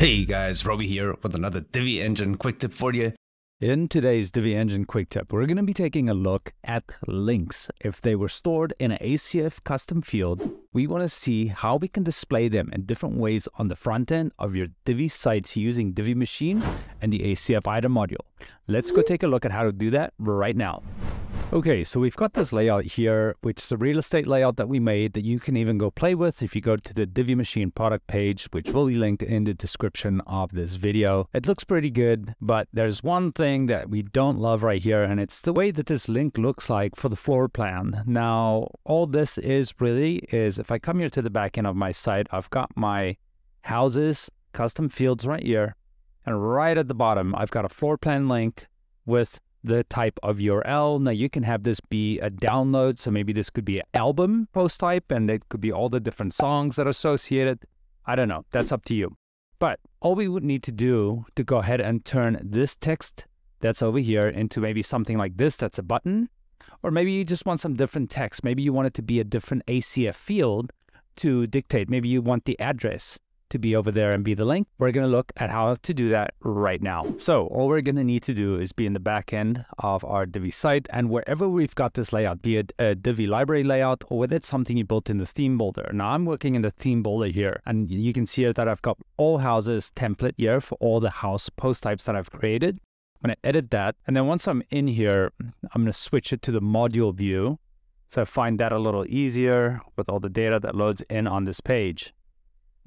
Hey guys, Robbie here with another Divi Engine quick tip for you. In today's Divi Engine quick tip, we're going to be taking a look at links. If they were stored in an ACF custom field, we want to see how we can display them in different ways on the front end of your Divi sites using Divi Machine and the ACF item module. Let's go take a look at how to do that right now. Okay, so we've got this layout here, which is a real estate layout that we made that you can even go play with if you go to the Divi Machine product page, which will be linked in the description of this video. It looks pretty good, but there's one thing that we don't love right here, and it's the way that this link looks like for the floor plan. Now, all this is really is if I come here to the back end of my site, I've got my houses, custom fields right here, and right at the bottom, I've got a floor plan link with the type of URL. Now you can have this be a download. So maybe this could be an album post type and it could be all the different songs that are associated. I don't know. That's up to you. But all we would need to do to go ahead and turn this text that's over here into maybe something like this that's a button. Or maybe you just want some different text. Maybe you want it to be a different ACF field to dictate. Maybe you want the address to be over there and be the link. We're going to look at how to do that right now. So all we're going to need to do is be in the back end of our Divi site and wherever we've got this layout, be it a Divi library layout or whether it's something you built in the theme builder. Now I'm working in the theme builder here and you can see that I've got all houses template here for all the house post types that I've created. I'm going to edit that. And then once I'm in here, I'm going to switch it to the module view. So I find that a little easier with all the data that loads in on this page.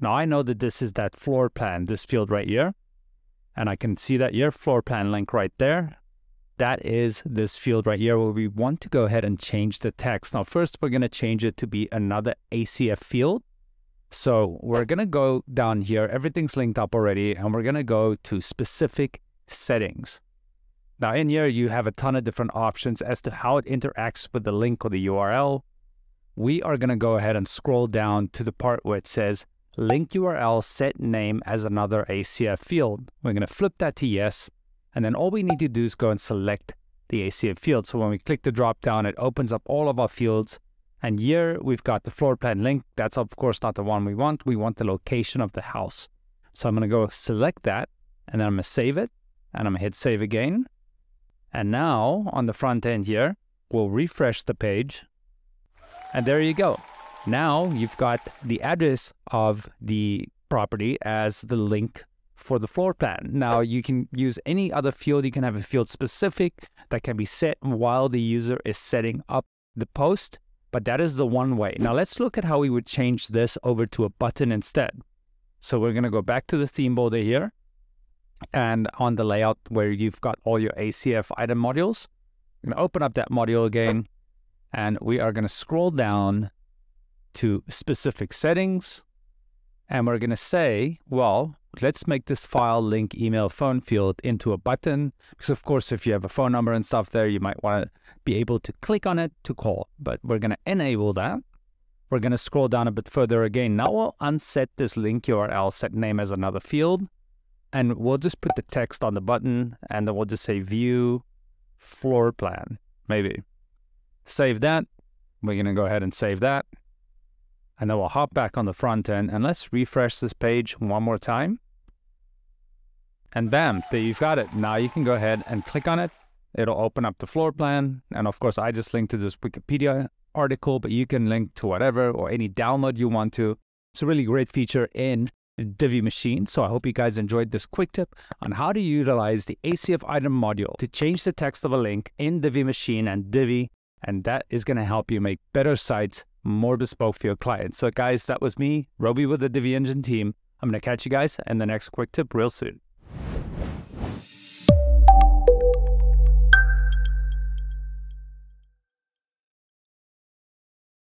Now I know that this is that floor plan, this field right here. And I can see that your floor plan link right there. That is this field right here where we want to go ahead and change the text. Now, first, we're going to change it to be another ACF field. So we're going to go down here. Everything's linked up already. And we're going to go to specific settings. Now, in here, you have a ton of different options as to how it interacts with the link or the URL. We are going to go ahead and scroll down to the part where it says link URL set name as another ACF field. We're going to flip that to yes. And then all we need to do is go and select the ACF field. So when we click the drop down, it opens up all of our fields. And here we've got the floor plan link. That's of course not the one we want. We want the location of the house. So I'm going to go select that and then I'm going to save it and I'm going to hit save again. And now on the front end here, we'll refresh the page. And there you go. Now you've got the address of the property as the link for the floor plan. Now you can use any other field. You can have a field specific that can be set while the user is setting up the post, but that is the one way. Now let's look at how we would change this over to a button instead. So we're going to go back to the theme builder here and on the layout where you've got all your ACF item modules. I'm going to open up that module again and we are going to scroll down to specific settings. And we're going to say, well, let's make this file link email phone field into a button. Because of course, if you have a phone number and stuff there, you might want to be able to click on it to call. But we're going to enable that. We're going to scroll down a bit further again. Now we'll unset this link URL set name as another field. And we'll just put the text on the button and then we'll just say view floor plan, maybe. Save that. We're going to go ahead and save that. And then we'll hop back on the front end and let's refresh this page one more time. And bam, there you've got it. Now you can go ahead and click on it. It'll open up the floor plan. And of course, I just linked to this Wikipedia article, but you can link to whatever or any download you want to. It's a really great feature in Divi Machine. So I hope you guys enjoyed this quick tip on how to utilize the ACF item module to change the text of a link in Divi Machine and Divi. And that is going to help you make better sites more bespoke for your clients. So guys, that was me, Robbie with the Divi Engine team. I'm going to catch you guys in the next quick tip real soon.